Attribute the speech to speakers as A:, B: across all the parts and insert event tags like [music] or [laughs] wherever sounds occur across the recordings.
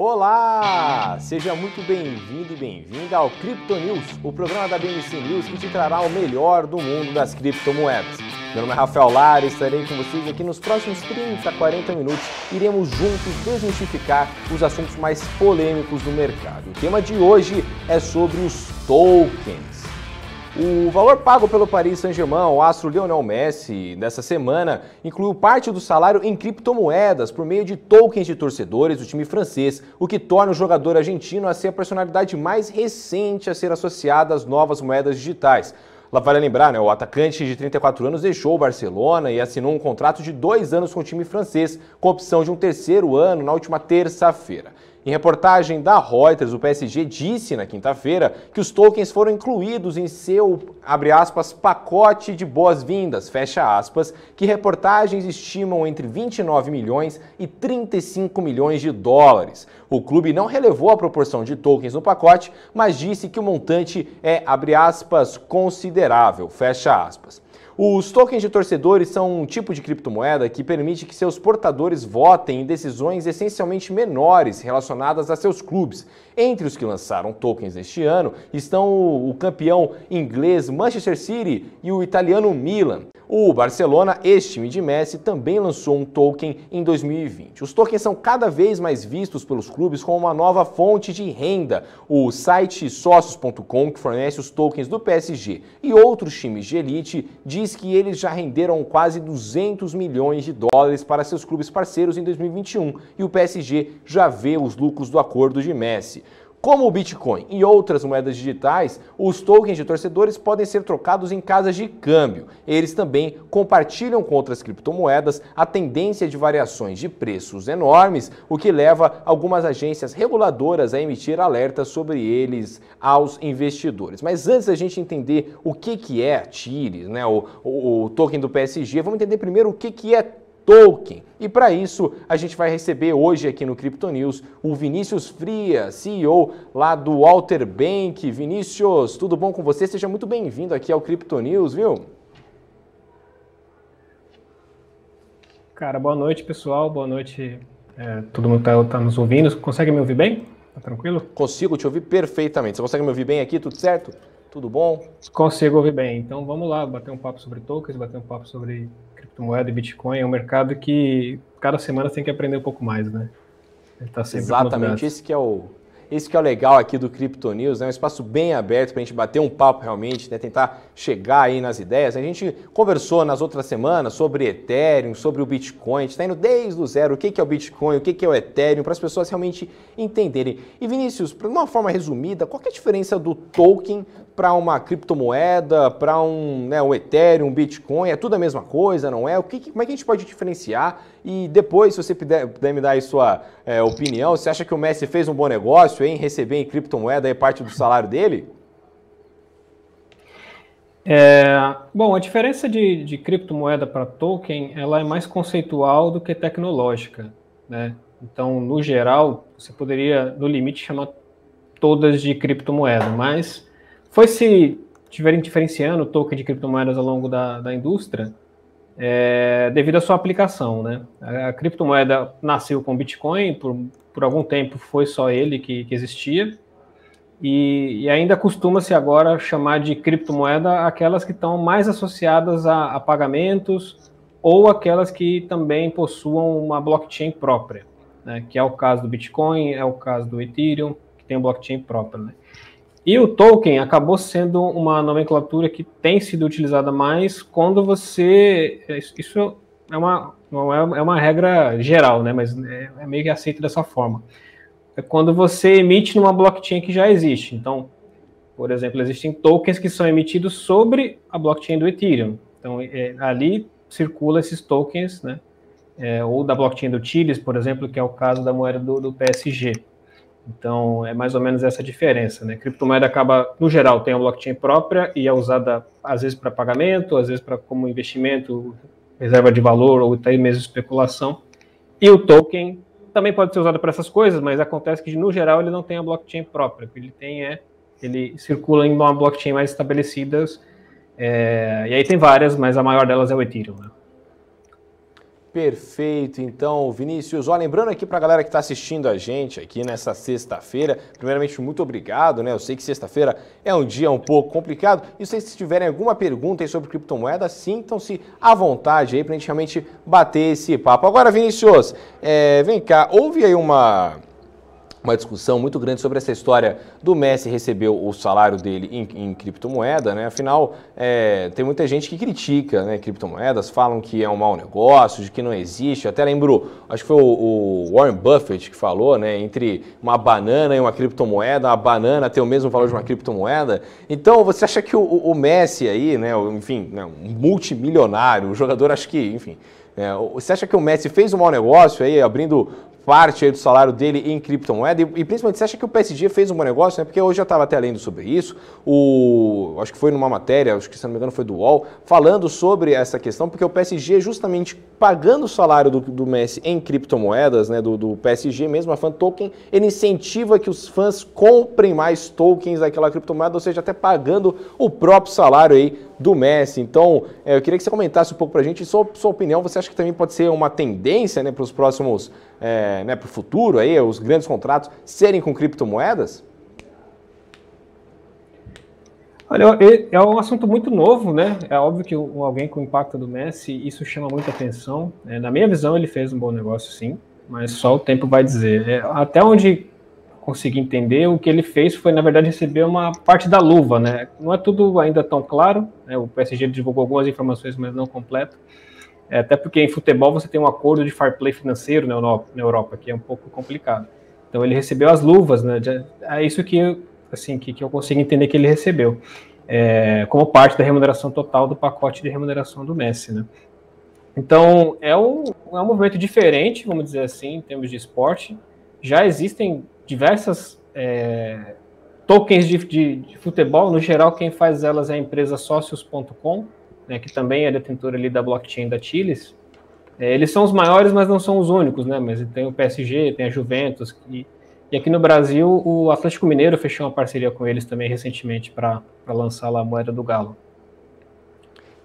A: Olá! Seja muito bem-vindo e bem-vinda ao Crypto News, o programa da BNC News que te trará o melhor do mundo das criptomoedas. Meu nome é Rafael Lara e estarei com vocês aqui nos próximos 30 a 40 minutos. Iremos juntos desmistificar os assuntos mais polêmicos do mercado. O tema de hoje é sobre os tokens. O valor pago pelo Paris Saint-Germain ao astro Lionel Messi nessa semana incluiu parte do salário em criptomoedas por meio de tokens de torcedores do time francês, o que torna o jogador argentino a ser a personalidade mais recente a ser associada às novas moedas digitais. Lá vale lembrar, né, o atacante de 34 anos deixou o Barcelona e assinou um contrato de dois anos com o time francês, com opção de um terceiro ano na última terça-feira. Em reportagem da Reuters, o PSG disse na quinta-feira que os tokens foram incluídos em seu, aspas, pacote de boas-vindas, que reportagens estimam entre 29 milhões e 35 milhões de dólares. O clube não relevou a proporção de tokens no pacote, mas disse que o montante é, aspas, considerável. Os tokens de torcedores são um tipo de criptomoeda que permite que seus portadores votem em decisões essencialmente menores relacionadas a seus clubes. Entre os que lançaram tokens este ano estão o campeão inglês Manchester City e o italiano Milan. O Barcelona, este time de Messi, também lançou um token em 2020. Os tokens são cada vez mais vistos pelos clubes como uma nova fonte de renda. O site sócios.com, que fornece os tokens do PSG e outros times de elite, diz que eles já renderam quase 200 milhões de dólares para seus clubes parceiros em 2021 e o PSG já vê os lucros do acordo de Messi. Como o Bitcoin e outras moedas digitais, os tokens de torcedores podem ser trocados em casas de câmbio. Eles também compartilham com outras criptomoedas a tendência de variações de preços enormes, o que leva algumas agências reguladoras a emitir alertas sobre eles aos investidores. Mas antes da gente entender o que, que é a TIRES, né, o, o, o token do PSG, vamos entender primeiro o que, que é token. E para isso, a gente vai receber hoje aqui no Crypto News o Vinícius Fria, CEO lá do Walter Bank. Vinícius, tudo bom com você? Seja muito bem-vindo aqui ao Crypto News, viu?
B: Cara, boa noite, pessoal. Boa noite, é, todo mundo está tá nos ouvindo. Consegue me ouvir bem? Tá tranquilo?
A: Consigo te ouvir perfeitamente. Você consegue me ouvir bem aqui? Tudo certo? Tudo bom?
B: Consigo ouvir bem. Então vamos lá, bater um papo sobre tokens, bater um papo sobre criptomoeda e Bitcoin é um mercado que cada semana tem que aprender um pouco mais, né?
A: Tá Exatamente, esse que é o esse que é o legal aqui do Crypto News, é né? um espaço bem aberto para a gente bater um papo realmente, né? tentar chegar aí nas ideias. A gente conversou nas outras semanas sobre Ethereum, sobre o Bitcoin, a gente está indo desde o zero, o que é o Bitcoin, o que é o Ethereum, para as pessoas realmente entenderem. E Vinícius, de uma forma resumida, qual é a diferença do token para uma criptomoeda, para um, né, um Ethereum, um Bitcoin, é tudo a mesma coisa, não é? O que, como é que a gente pode diferenciar? E depois, se você puder, puder me dar aí sua é, opinião, você acha que o Messi fez um bom negócio em receber em criptomoeda parte do salário dele?
B: É, bom, a diferença de, de criptomoeda para token, ela é mais conceitual do que tecnológica, né? Então, no geral, você poderia, no limite, chamar todas de criptomoeda, mas foi se tiverem diferenciando o token de criptomoedas ao longo da, da indústria é, devido à sua aplicação, né? A, criptomoeda nasceu com Bitcoin, por, por algum tempo foi só ele que, que existia, e, e ainda costuma-se agora chamar de criptomoeda aquelas que estão mais associadas a, a pagamentos ou aquelas que também possuam uma blockchain própria, né? que é o caso do Bitcoin, é o caso do Ethereum, que tem um blockchain próprio. Né? E o token acabou sendo uma nomenclatura que tem sido utilizada mais quando você. Isso é uma, não é, é uma regra geral, né? Mas é, é meio que aceito dessa forma. É quando você emite numa blockchain que já existe. Então, por exemplo, existem tokens que são emitidos sobre a blockchain do Ethereum. Então, é, ali circula esses tokens, né? É, ou da blockchain do Chiles, por exemplo, que é o caso da moeda do, do PSG. Então, é mais ou menos essa diferença, né? Criptomoeda acaba, no geral, tem a blockchain própria e é usada às vezes para pagamento, às vezes para como investimento, reserva de valor ou até mesmo especulação. E o token também pode ser usado para essas coisas, mas acontece que no geral ele não tem a blockchain própria. O que ele tem é ele circula em uma blockchain mais estabelecidas. É, e aí tem várias, mas a maior delas é o Ethereum. Né?
A: Perfeito, então, Vinícius. Ó, lembrando aqui para a galera que está assistindo a gente aqui nessa sexta-feira, primeiramente, muito obrigado, né? Eu sei que sexta-feira é um dia um pouco complicado. E se tiverem alguma pergunta aí sobre criptomoedas, sintam-se à vontade aí para a gente realmente bater esse papo. Agora, Vinícius, é, vem cá, houve aí uma uma discussão muito grande sobre essa história do Messi receber o salário dele em, em criptomoeda, né? Afinal, é, tem muita gente que critica né, criptomoedas, falam que é um mau negócio, de que não existe. Até lembro, acho que foi o, o Warren Buffett que falou, né? Entre uma banana e uma criptomoeda, a banana tem o mesmo valor de uma criptomoeda. Então, você acha que o, o Messi aí, né? Enfim, né, um multimilionário, o jogador, acho que, enfim. É, você acha que o Messi fez um mau negócio aí, abrindo parte do salário dele em criptomoeda. E, e, principalmente, você acha que o PSG fez um bom negócio? Né? Porque hoje eu estava até lendo sobre isso. O, acho que foi numa matéria, acho que se não me engano foi do UOL, falando sobre essa questão, porque o PSG, justamente pagando o salário do, do Messi em criptomoedas, né, do, do PSG mesmo, a fan token, ele incentiva que os fãs comprem mais tokens daquela criptomoeda, ou seja, até pagando o próprio salário aí do Messi. Então, é, eu queria que você comentasse um pouco para a gente, sua, sua opinião, você acha que também pode ser uma tendência né, para os próximos é, né, para o futuro, aí, os grandes contratos serem com criptomoedas?
B: Olha, é um assunto muito novo, né? É óbvio que alguém com o impacto do Messi, isso chama muita atenção. É, na minha visão, ele fez um bom negócio, sim, mas só o tempo vai dizer. É, até onde consegui entender, o que ele fez foi, na verdade, receber uma parte da luva, né? Não é tudo ainda tão claro, né? o PSG divulgou algumas informações, mas não completo. É, até porque em futebol você tem um acordo de fair play financeiro na Europa, que é um pouco complicado. Então ele recebeu as luvas, né? É isso que, assim, que, que eu consigo entender que ele recebeu. É, como parte da remuneração total do pacote de remuneração do Messi, né? Então, é um, é um movimento diferente, vamos dizer assim, em termos de esporte. Já existem diversas é, tokens de, de, de, futebol, no geral, quem faz elas é a empresa Socios.com, né, que também é detentor ali da blockchain da Chiles, é, eles são os maiores, mas não são os únicos, né? Mas tem o PSG, tem a Juventus, e, e aqui no Brasil o Atlético Mineiro fechou uma parceria com eles também recentemente para lançar lá a moeda do Galo.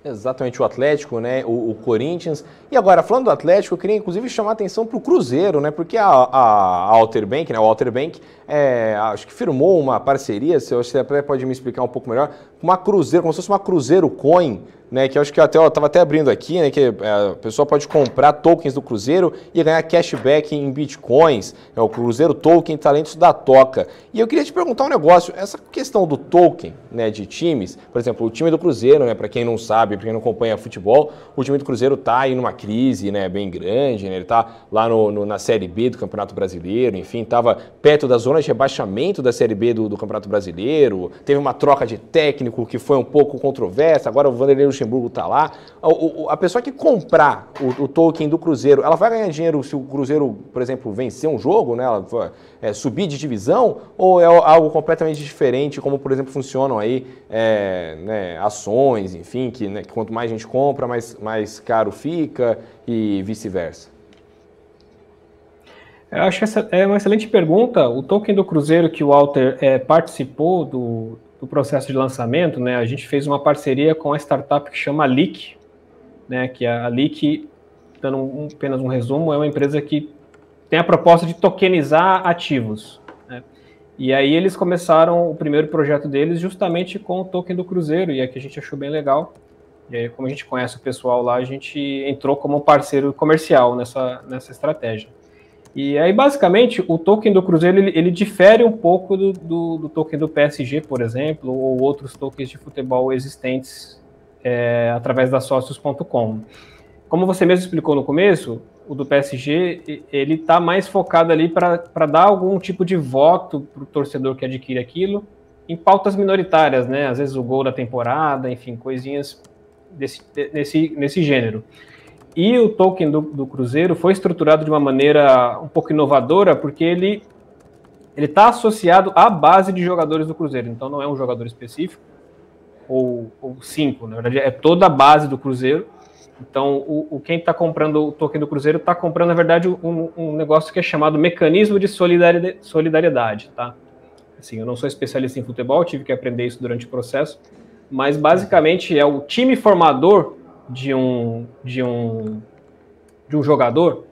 A: Exatamente, o Atlético, né? O, o, Corinthians. E agora, falando do Atlético, eu queria inclusive chamar a atenção para o Cruzeiro, né? Porque a, a, a Alter Bank, né? O Alter Bank, é, acho que firmou uma parceria, se você até pode me explicar um pouco melhor, uma Cruzeiro, como se fosse uma Cruzeiro Coin, né, que acho que até estava até abrindo aqui, né, que é, a pessoa pode comprar tokens do Cruzeiro e ganhar cashback em bitcoins. É o Cruzeiro Token Talentos da Toca. E eu queria te perguntar um negócio, essa questão do token, né, de times, por exemplo, o time do Cruzeiro, né, para quem não sabe, para quem não acompanha futebol, o time do Cruzeiro está aí numa crise, né, bem grande, né, ele está lá no, no, na Série B do Campeonato Brasileiro, enfim, estava perto da zona de rebaixamento da Série B do, do Campeonato Brasileiro, teve uma troca de técnico que foi um pouco controversa, agora o Vanderlei Luxemburgo está lá. O, a pessoa que comprar o, o, token do Cruzeiro, ela vai ganhar dinheiro se o Cruzeiro, por exemplo, vencer um jogo, né? Ela, é, subir de divisão, ou é algo completamente diferente, como, por exemplo, funcionam aí é, né, ações, enfim, que, né, que quanto mais a gente compra, mais, mais caro fica e vice-versa?
B: Eu acho que essa é uma excelente pergunta. O token do Cruzeiro que o Walter é, participou do, do processo de lançamento, né, a gente fez uma parceria com a startup que chama Leak, né, que a Leak, dando um, apenas um resumo, é uma empresa que tem a proposta de tokenizar ativos. Né? E aí eles começaram o primeiro projeto deles justamente com o token do Cruzeiro, e aqui a gente achou bem legal. E aí, como a gente conhece o pessoal lá, a gente entrou como parceiro comercial nessa, nessa estratégia. E aí, basicamente, o token do Cruzeiro ele, ele difere um pouco do, do, do, token do PSG, por exemplo, ou outros tokens de futebol existentes é, através da Socios.com. Como você mesmo explicou no começo, o do PSG ele está mais focado ali para dar algum tipo de voto para o torcedor que adquire aquilo em pautas minoritárias, né? Às vezes o gol da temporada, enfim, coisinhas desse, nesse, nesse gênero. E o token do, do Cruzeiro foi estruturado de uma maneira um pouco inovadora, porque ele ele está associado à base de jogadores do Cruzeiro. Então não é um jogador específico ou, ou cinco, na verdade é toda a base do Cruzeiro. Então o, o quem está comprando o token do Cruzeiro está comprando na verdade um, um, negócio que é chamado mecanismo de solidariedade, tá? Assim, eu não sou especialista em futebol, tive que aprender isso durante o processo, mas basicamente é o time formador de um, de um de um jogador,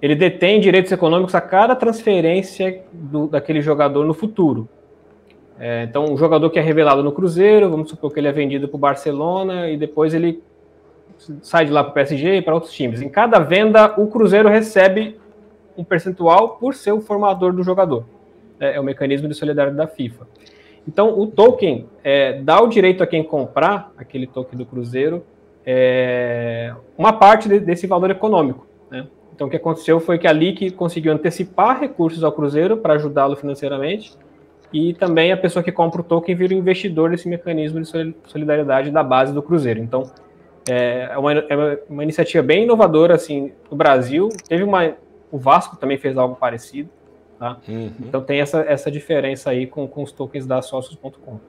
B: ele detém direitos econômicos a cada transferência do, daquele jogador no futuro. É, então, um jogador que é revelado no Cruzeiro, vamos supor que ele é vendido para o Barcelona e depois ele sai de lá para o PSG e para outros times. Em cada venda, o Cruzeiro recebe um percentual por ser o formador do jogador. É, é o mecanismo de solidariedade da FIFA. Então, o token é, dá o direito a quem comprar aquele token do Cruzeiro é, uma parte de, desse valor econômico. Né? Então, o que aconteceu foi que a LIC conseguiu antecipar recursos ao Cruzeiro para ajudá-lo financeiramente e também a pessoa que compra o token vira investidor desse mecanismo de solidariedade da base do Cruzeiro. Então, é uma, é uma iniciativa bem inovadora assim no Brasil. Teve uma, o Vasco também fez algo parecido. Tá? Uhum. Então tem essa, essa diferença aí com, com os tokens da Socios.com.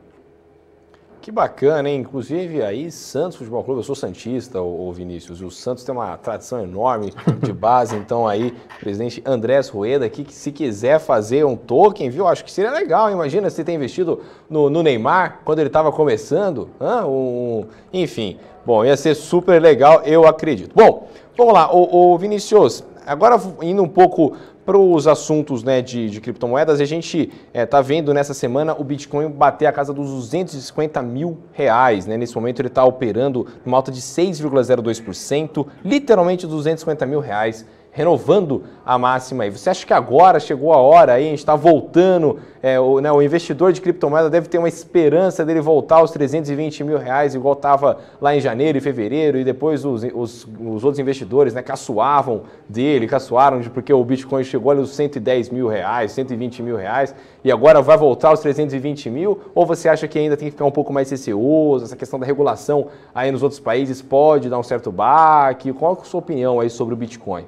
A: Que bacana, hein? Inclusive aí, Santos Futebol Clube, eu sou Santista, o Vinícius, e o Santos tem uma tradição enorme de base, então aí, presidente Andrés Rueda aqui, que se quiser fazer um token, viu? Acho que seria legal, imagina se ter investido no, no Neymar, quando ele estava começando, ah, um, enfim, bom, ia ser super legal, eu acredito. Bom, vamos lá, o, o Vinícius, agora indo um pouco para os assuntos né, de, de, criptomoedas, a gente está é, vendo nessa semana o Bitcoin bater a casa dos 250 mil reais. Né? Nesse momento ele está operando numa alta de 6,02%, literalmente 250 mil reais renovando a máxima aí. Você acha que agora chegou a hora aí, a gente está voltando, é, o, né, o, investidor de criptomoeda deve ter uma esperança dele voltar aos 320 mil reais, igual estava lá em janeiro e fevereiro, e depois os, os, os, outros investidores né, caçoavam dele, caçoaram de porque o Bitcoin chegou ali aos 110 mil reais, 120 mil reais, e agora vai voltar aos 320 mil, ou você acha que ainda tem que ficar um pouco mais receoso, essa questão da regulação aí nos outros países pode dar um certo baque? Qual é a sua opinião aí sobre o Bitcoin?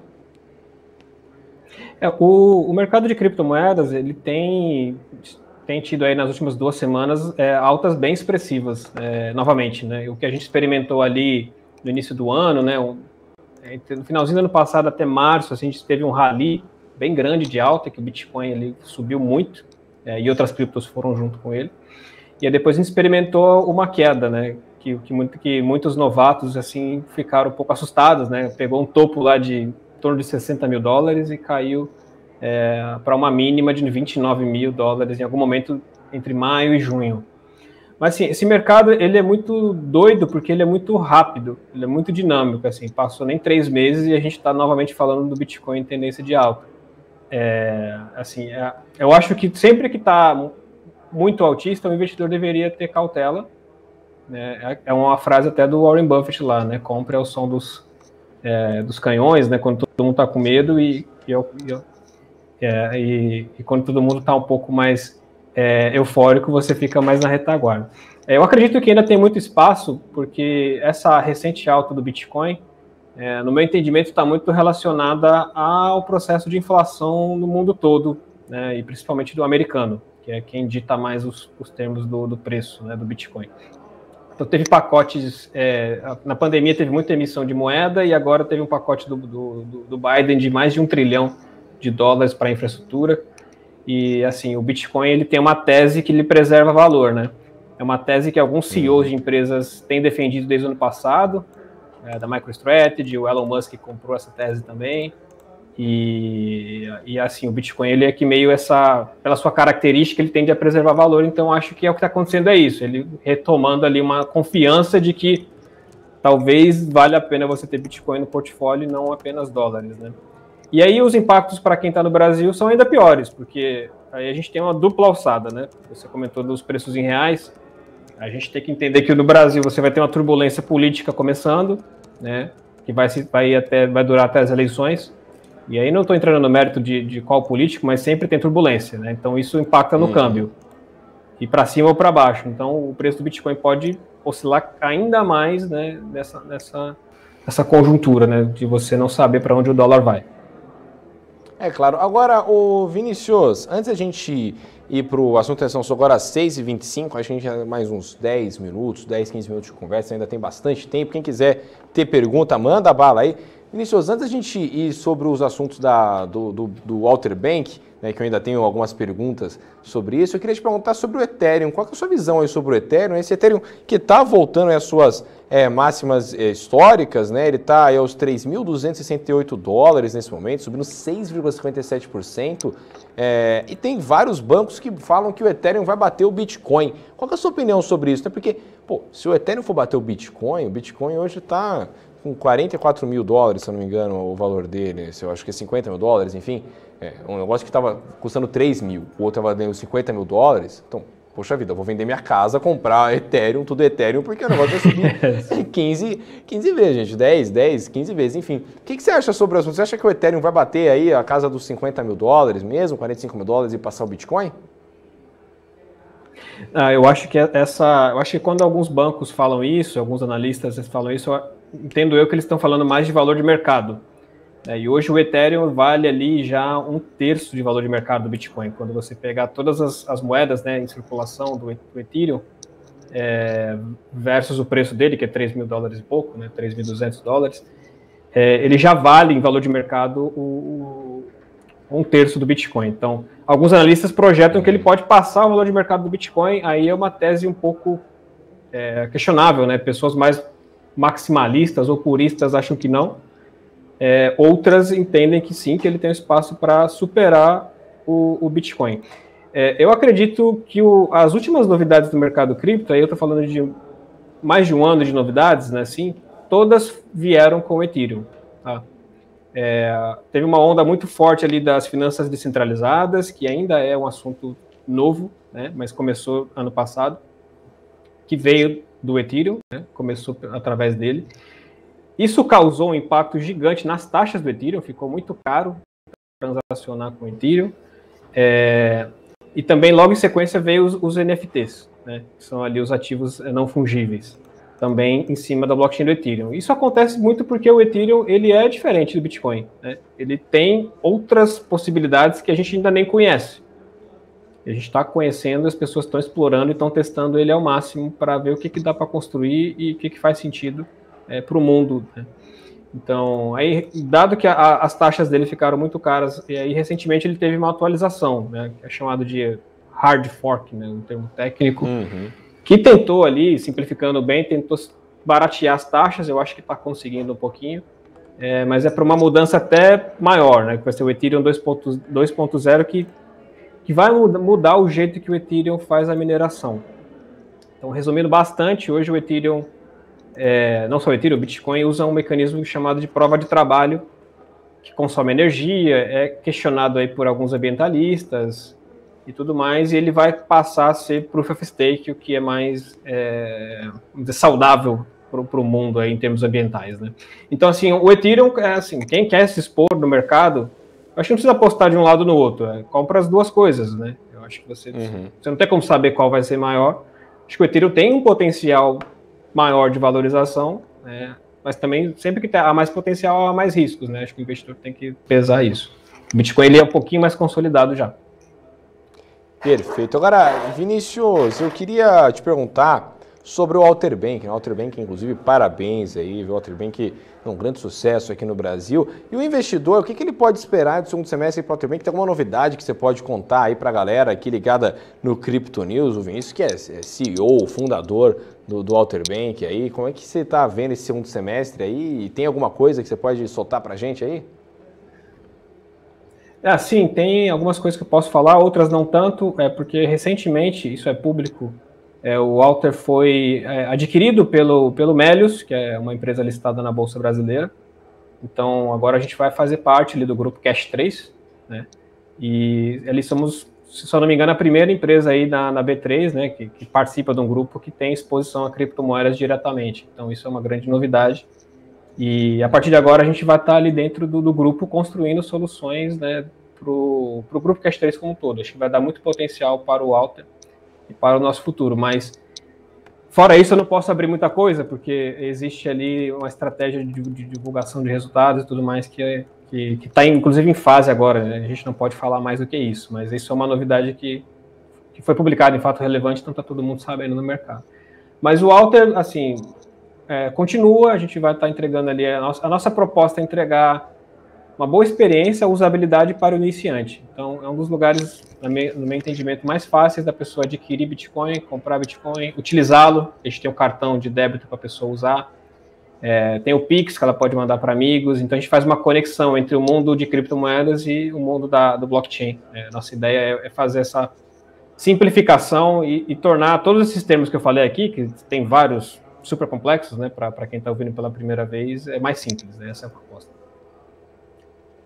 B: É, o, o mercado de criptomoedas ele tem, tem tido aí nas últimas duas semanas é, altas bem expressivas, é, novamente. Né? O que a gente experimentou ali no início do ano, né, no finalzinho do ano passado até março, assim, a gente teve um rally bem grande de alta, que o Bitcoin ali subiu muito, é, e outras criptos foram junto com ele. E aí depois a gente experimentou uma queda, né? Que, que, muito, que muitos novatos assim ficaram um pouco assustados, né? Pegou um topo lá de torno de 60 mil dólares e caiu é, para uma mínima de 29 mil dólares em algum momento entre maio e junho. Mas assim, esse mercado ele é muito doido porque ele é muito rápido, ele é muito dinâmico. Assim, passou nem três meses e a gente está novamente falando do Bitcoin em tendência de alta. É, assim, é, eu acho que sempre que está muito altista, o investidor deveria ter cautela. Né? É, é uma frase até do Warren Buffett lá, né? Compre ao som dos, é, dos canhões, né? Quando todo mundo está com medo e, e, é, e, e, quando todo mundo está um pouco mais é, eufórico, você fica mais na retaguarda. É, eu acredito que ainda tem muito espaço, porque essa recente alta do Bitcoin, é, no meu entendimento, está muito relacionada ao processo de inflação no mundo todo, né? E principalmente do americano, que é quem dita mais os, os termos do, do preço né, do Bitcoin. Então teve pacotes, é, na pandemia teve muita emissão de moeda e agora teve um pacote do, do, do Biden de mais de um trilhão de dólares para infraestrutura. E assim, o Bitcoin ele tem uma tese que lhe preserva valor, né? É uma tese que alguns CEOs de empresas têm defendido desde o ano passado, é, da MicroStrategy, o Elon Musk comprou essa tese também. E, e assim, o Bitcoin ele é que meio essa, pela sua característica, ele tende a preservar valor, então acho que é o que está acontecendo é isso, ele retomando ali uma confiança de que talvez valha a pena você ter Bitcoin no portfólio e não apenas dólares, né? E aí os impactos para quem está no Brasil são ainda piores, porque aí a gente tem uma dupla alçada, né? Você comentou dos preços em reais, a gente tem que entender que no Brasil você vai ter uma turbulência política começando, né? Que vai, vai, até, vai durar até as eleições, e aí não estou entrando no mérito de, de, qual político, mas sempre tem turbulência, né? Então isso impacta no uhum. câmbio. E para cima ou para baixo. Então o preço do Bitcoin pode oscilar ainda mais né, nessa, nessa, nessa conjuntura, né? De você não saber para onde o dólar vai.
A: É claro. Agora, o Vinicius, antes a gente ir para o assunto, são agora às 6h25, acho que a gente tem mais uns 10 minutos, 10, 15 minutos de conversa, ainda tem bastante tempo. Quem quiser ter pergunta, manda bala aí. Vinícius, antes da gente ir sobre os assuntos da, do, do, do Walter Bank, né, que eu ainda tenho algumas perguntas sobre isso. Eu queria te perguntar sobre o Ethereum. Qual é a sua visão aí sobre o Ethereum? Esse Ethereum que está voltando às suas é, máximas é, históricas, né? Ele está aos 3.268 dólares nesse momento, subindo 6,57%. É, e tem vários bancos que falam que o Ethereum vai bater o Bitcoin. Qual é a sua opinião sobre isso? Né? Porque, pô, se o Ethereum for bater o Bitcoin, o Bitcoin hoje está com 44 mil dólares, se eu não me engano, o valor dele. Eu acho que é 50 mil dólares, enfim. É, um negócio que estava custando 3 mil, o outro estava dando 50 mil dólares. Então, poxa vida, eu vou vender minha casa, comprar Ethereum, tudo Ethereum, porque o negócio vai subir 15, 15 vezes, gente. 10, 10, 15 vezes, enfim. O que, que você acha sobre o assunto? Você acha que o Ethereum vai bater aí a casa dos 50 mil dólares mesmo, 45 mil dólares e passar o Bitcoin?
B: Ah, eu acho que essa, eu acho que quando alguns bancos falam isso, alguns analistas falam isso, entendo eu que eles estão falando mais de valor de mercado. É, e hoje o Ethereum vale ali já um terço de valor de mercado do Bitcoin. Quando você pegar todas as, as moedas né, em circulação do, do Ethereum é, versus o preço dele, que é 3 mil dólares e pouco, né, 3.200 dólares, é, ele já vale em valor de mercado o, o, um terço do Bitcoin. Então, alguns analistas projetam que ele pode passar o valor de mercado do Bitcoin. Aí é uma tese um pouco é, questionável, né? Pessoas mais maximalistas ou puristas acham que não é, outras entendem que sim, que ele tem espaço para superar o, o Bitcoin. É, eu acredito que o, as últimas novidades do mercado cripto, aí eu estou falando de mais de um ano de novidades, né? Sim, todas vieram com o Ethereum. Tá? É, teve uma onda muito forte ali das finanças descentralizadas, que ainda é um assunto novo, né? Mas começou ano passado, que veio do Ethereum, né? começou através dele. Isso causou um impacto gigante nas taxas do Ethereum, ficou muito caro transacionar com o Ethereum. É, e também, logo em sequência, veio os, os NFTs, né, que são ali os ativos não fungíveis, também em cima da blockchain do Ethereum. Isso acontece muito porque o Ethereum ele é diferente do Bitcoin. Né? Ele tem outras possibilidades que a gente ainda nem conhece. A gente está conhecendo, as pessoas estão explorando e estão testando ele ao máximo para ver o que, que dá para construir e o que, que faz sentido é, para o mundo. Né? Então, aí, dado que a, as taxas dele ficaram muito caras, e aí recentemente ele teve uma atualização, né, que é chamado de hard fork, né, um termo técnico, uhum. que tentou ali, simplificando bem, tentou baratear as taxas, eu acho que está conseguindo um pouquinho, é, mas é para uma mudança até maior, né, que vai ser o Ethereum 2.0, que, que vai mudar o jeito que o Ethereum faz a mineração. Então, resumindo bastante, hoje o Ethereum é, não só o Ethereum, o Bitcoin usa um mecanismo chamado de prova de trabalho, que consome energia, é questionado aí por alguns ambientalistas e tudo mais, e ele vai passar a ser Proof of Stake, o que é mais é, saudável para o mundo aí, em termos ambientais, né? Então, assim, o Ethereum, é assim, quem quer se expor no mercado, acho que não precisa apostar de um lado no outro, é, compra as duas coisas, né? Eu acho que você, uhum. você não tem como saber qual vai ser maior. Acho que o Ethereum tem um potencial maior de valorização, né? mas também sempre que há mais potencial há mais riscos, né? Acho que o investidor tem que pesar isso. O Bitcoin ele é um pouquinho mais consolidado já.
A: Perfeito. Agora, Vinícius, eu queria te perguntar sobre o Walter Bank. O Walter Bank, inclusive, parabéns aí, o Walter Bank é um grande sucesso aqui no Brasil. E o investidor, o que, que ele pode esperar do segundo semestre para o Walter Bank? Tem alguma novidade que você pode contar aí para a galera aqui ligada no Crypto News? O Vinícius, que é, CEO, fundador do, do Walter Bank aí, como é que você está vendo esse segundo semestre aí? E tem alguma coisa que você pode soltar para a gente aí?
B: É, sim, tem algumas coisas que eu posso falar, outras não tanto, é porque recentemente, isso é público, é, o Walter foi é, adquirido pelo, pelo Melius, que é uma empresa listada na Bolsa Brasileira. Então, agora a gente vai fazer parte ali do grupo Cash 3, né? E ali somos, se eu não me engano, a primeira empresa aí na, na B3, né, que, que, participa de um grupo que tem exposição a criptomoedas diretamente. Então, isso é uma grande novidade. E a partir de agora a gente vai estar ali dentro do, do grupo construindo soluções, né, para o grupo Cash 3 como um todo. Acho que vai dar muito potencial para o Walter e para o nosso futuro. Mas, fora isso, eu não posso abrir muita coisa, porque existe ali uma estratégia de, de divulgação de resultados e tudo mais que está, inclusive, em fase agora. Né? A gente não pode falar mais do que isso, mas isso é uma novidade que, que foi publicada em fato relevante, então está todo mundo sabendo no mercado. Mas o Walter, assim, é, continua, a gente vai estar tá entregando ali, a nossa, a nossa proposta é entregar uma boa experiência, usabilidade para o iniciante. Então, é um dos lugares, no meu, entendimento, mais fáceis da pessoa adquirir Bitcoin, comprar Bitcoin, utilizá-lo. A gente tem o um cartão de débito para a pessoa usar. É, tem o Pix, que ela pode mandar para amigos. Então, a gente faz uma conexão entre o mundo de criptomoedas e o mundo da, do blockchain. É, nossa ideia é, é, fazer essa simplificação e, e tornar todos esses termos que eu falei aqui, que tem vários super complexos, né, para quem está ouvindo pela primeira vez, é mais simples. Né? Essa é a proposta.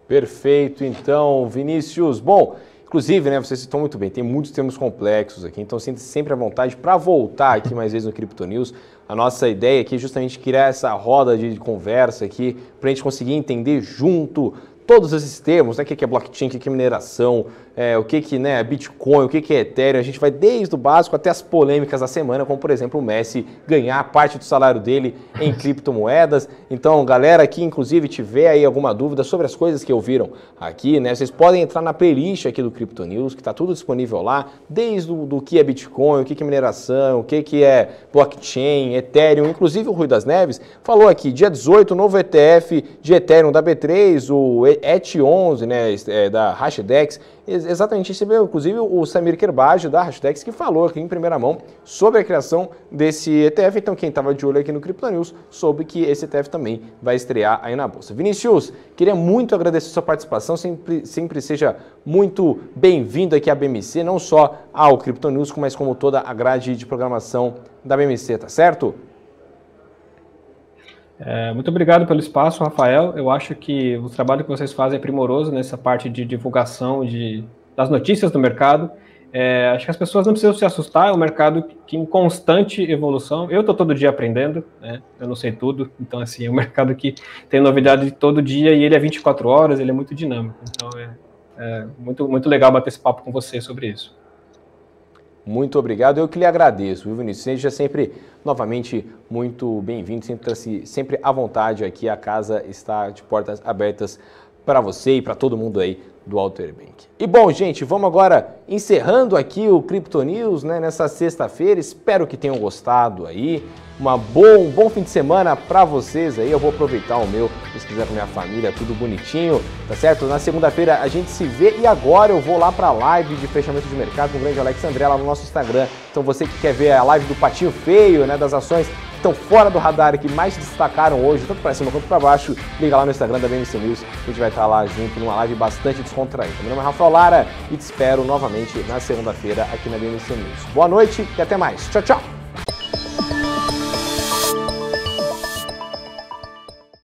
A: Perfeito, então, Vinícius. Bom, inclusive, né, vocês estão muito bem, tem muitos termos complexos aqui, então sinta -se sempre à vontade para voltar aqui mais vezes no Crypto News. A nossa ideia aqui é justamente criar essa roda de conversa aqui para a gente conseguir entender junto todos esses termos, né? o que é blockchain, o que é mineração, é, o que, que né, é Bitcoin, o que, que é Ethereum, a gente vai desde o básico até as polêmicas da semana, como por exemplo o Messi ganhar parte do salário dele em [laughs] criptomoedas. Então, galera que inclusive tiver aí alguma dúvida sobre as coisas que ouviram aqui, né, vocês podem entrar na playlist aqui do Crypto News, que está tudo disponível lá, desde o do que é Bitcoin, o que, que é mineração, o que, que é blockchain, Ethereum, inclusive o Rui das Neves falou aqui, dia 18, novo ETF de Ethereum da B3, o ET11, né, é, da Hashdex, exatamente recebeu, inclusive, o Samir Kerbaj, da Hashtags, que falou aqui em primeira mão sobre a criação desse ETF. Então, quem estava de olho aqui no Crypto News soube que esse ETF também vai estrear aí na Bolsa. Vinicius, queria muito agradecer sua participação, sempre, sempre seja muito bem-vindo aqui à BMC, não só ao Crypto News, mas como toda a grade de programação da BMC, tá certo?
B: É, muito obrigado pelo espaço, Rafael. Eu acho que o trabalho que vocês fazem é primoroso nessa parte de divulgação de, das notícias do mercado. É, acho que as pessoas não precisam se assustar, é um mercado que em constante evolução. Eu estou todo dia aprendendo, né? eu não sei tudo, então assim, é um [laughs] mercado que tem novidade todo dia e ele é 24 horas, ele é muito dinâmico. Então é, é muito, muito legal bater esse papo com você sobre isso.
A: Muito obrigado. Eu que lhe agradeço, viu, Vinícius? Seja sempre, novamente, muito bem-vindo, sempre, sempre à vontade aqui. A casa está de portas abertas para você e para todo mundo aí do Alter Bank. E bom, gente, vamos agora encerrando aqui o Crypto News né, nessa sexta-feira. Espero que tenham gostado aí. Uma boa, um bom fim de semana para vocês aí. Eu vou aproveitar o meu, se quiser com minha família, tudo bonitinho, tá certo? Na segunda-feira a gente se vê e agora eu vou lá para a live de fechamento de mercado com o grande Alex André lá no nosso Instagram. Então você que quer ver a live do patinho feio, né, das ações estão fora do radar que mais se destacaram hoje, tanto para cima quanto para baixo, liga lá no Instagram da BMC News, a gente vai estar lá junto numa live bastante descontraída. Meu nome é Rafael Lara e te espero novamente na segunda-feira aqui na BMC News. Boa noite e até mais. Tchau, tchau!